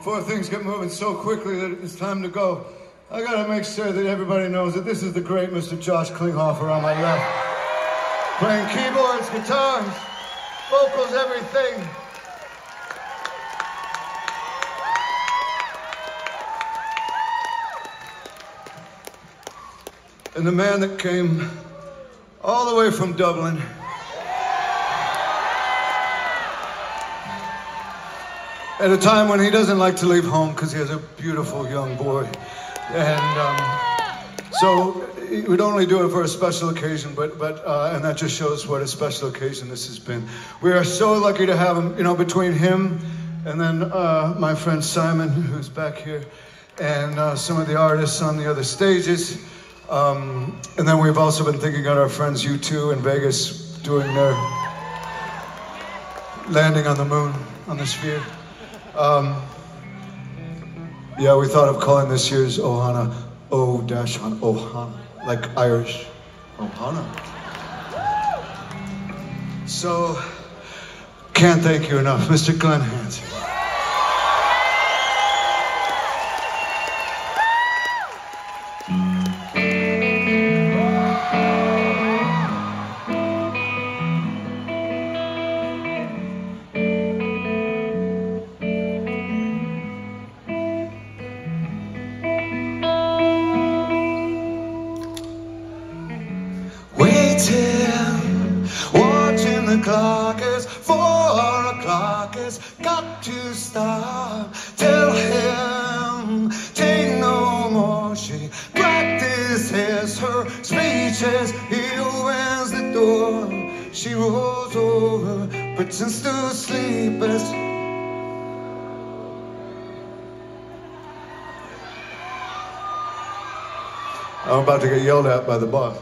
before things get moving so quickly that it's time to go, I gotta make sure that everybody knows that this is the great Mr. Josh Klinghoffer on my left. Playing keyboards, guitars, vocals, everything. And the man that came all the way from Dublin. At a time when he doesn't like to leave home because he has a beautiful young boy. And um, so we'd only do it for a special occasion, but, but uh, and that just shows what a special occasion this has been. We are so lucky to have him, you know, between him and then uh, my friend Simon, who's back here, and uh, some of the artists on the other stages. Um, and then we've also been thinking about our friends U2 in Vegas doing their landing on the moon, on the sphere. Um, yeah, we thought of calling this year's Ohana O dash on Ohana, like Irish Ohana. So, can't thank you enough, Mr. Glen Hansard. Stop. Tell him, take no more. She practices her speeches. he opens the door. She rolls over, pretends to sleep as I'm about to get yelled at by the boss.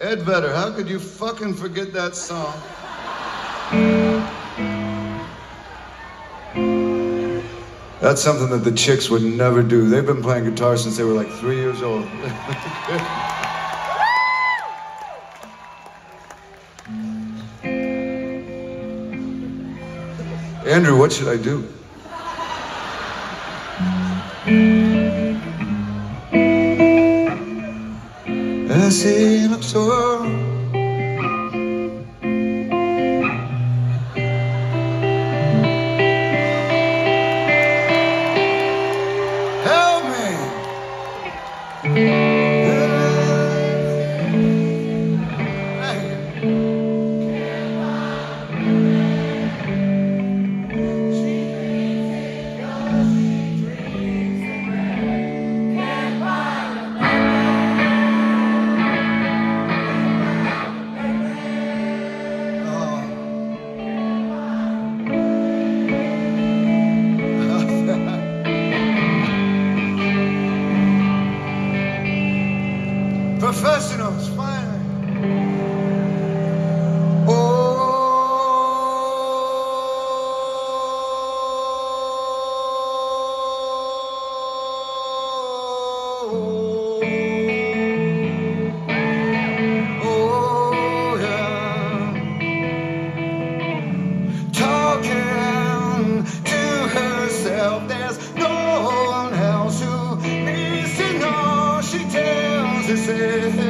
Ed Vedder, how could you fucking forget that song? That's something that the chicks would never do. They've been playing guitar since they were like three years old. Andrew, what should I do? As he looks over who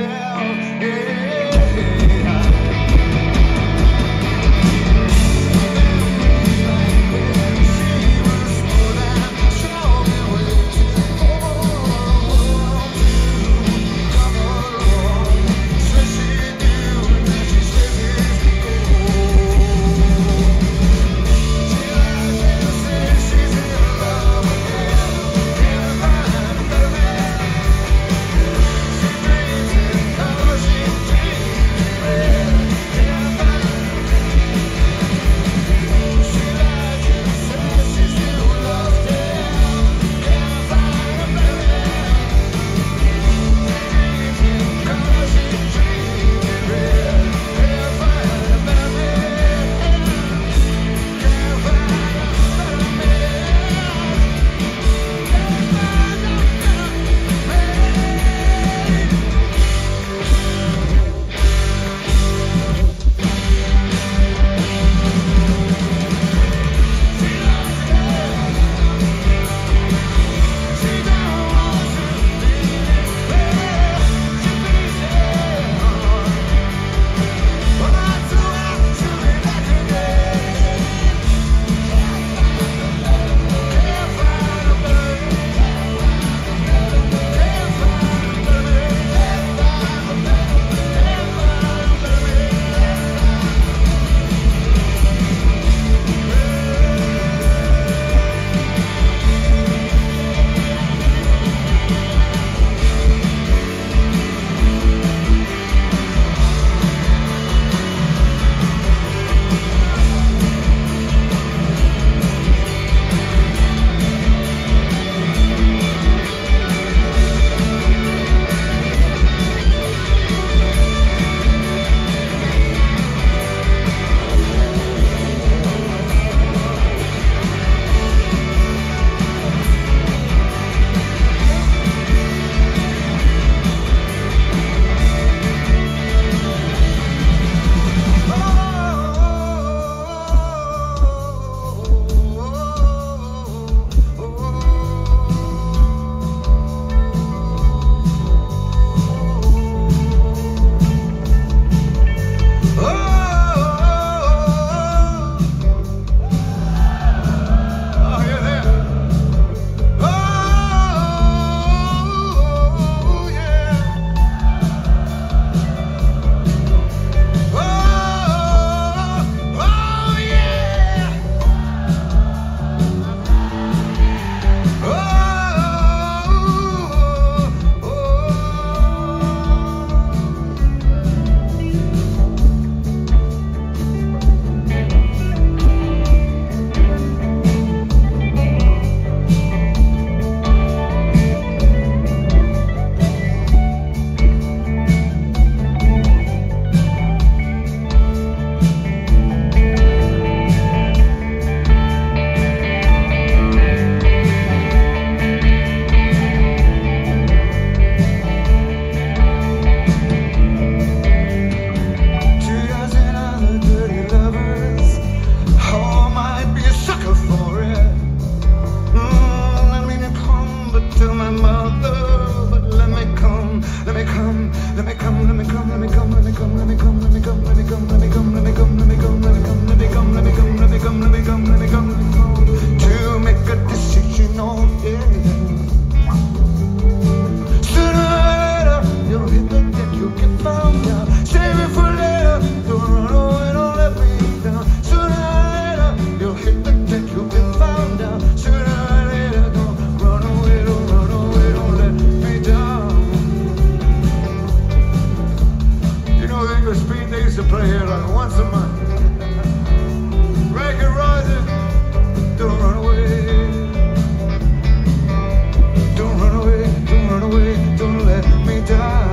done.